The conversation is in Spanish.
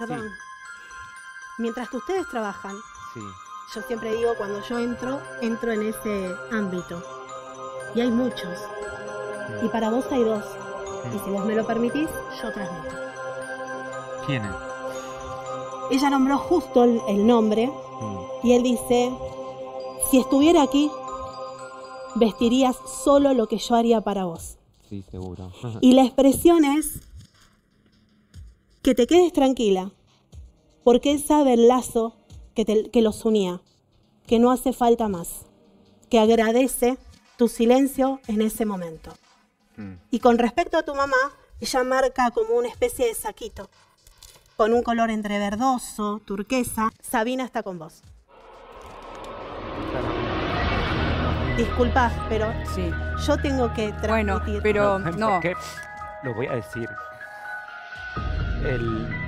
perdón. Mientras que ustedes trabajan, Sí. yo siempre digo, cuando yo entro, entro en ese ámbito. Y hay muchos. Y para vos hay dos. Y si vos me lo permitís, yo transmito. ¿Quién es? Ella nombró justo el, el nombre Mm. y él dice, si estuviera aquí, vestirías solo lo que yo haría para vos. Sí, seguro. Y la expresión es que te quedes tranquila, porque él sabe el lazo que, te- que los unía, que no hace falta más, que agradece tu silencio en ese momento. Mm. Y con respecto a tu mamá, ella marca como una especie de saquito, con un color entre verdoso, turquesa. Sabina está con vos. Disculpa, pero Sí. yo tengo que Bueno, transmitir. pero ¿Por no. Lo voy a decir. El,